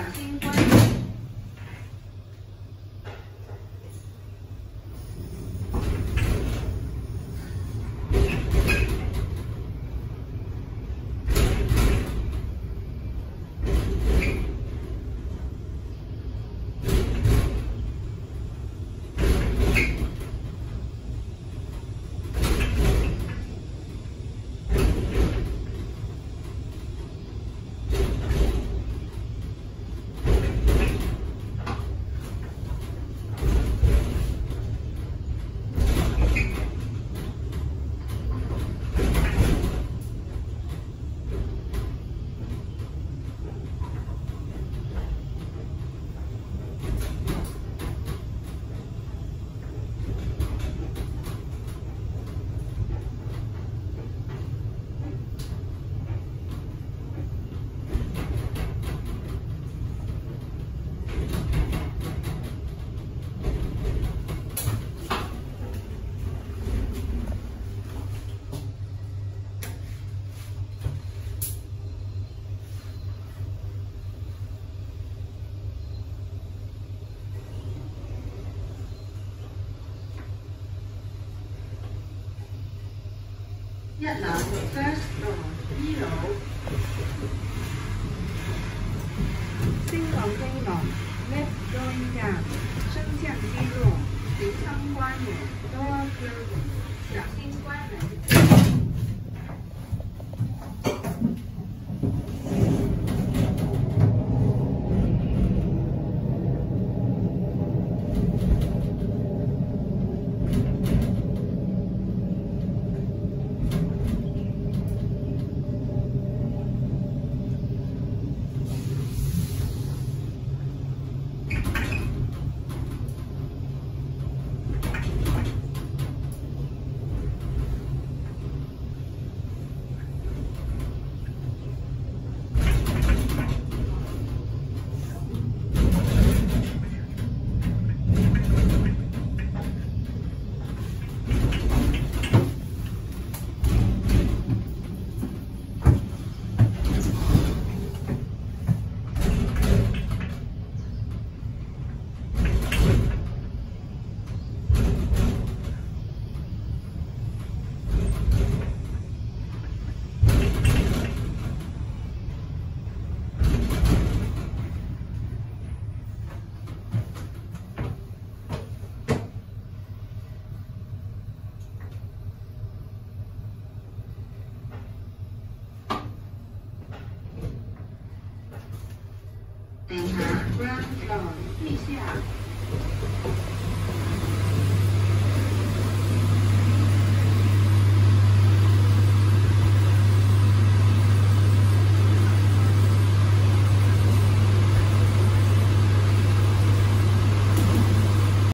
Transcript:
Спасибо. 一楼 first floor 一楼。星朗星朗，Let's going down，升降机路，请参观门，Door closing， ในฐานะ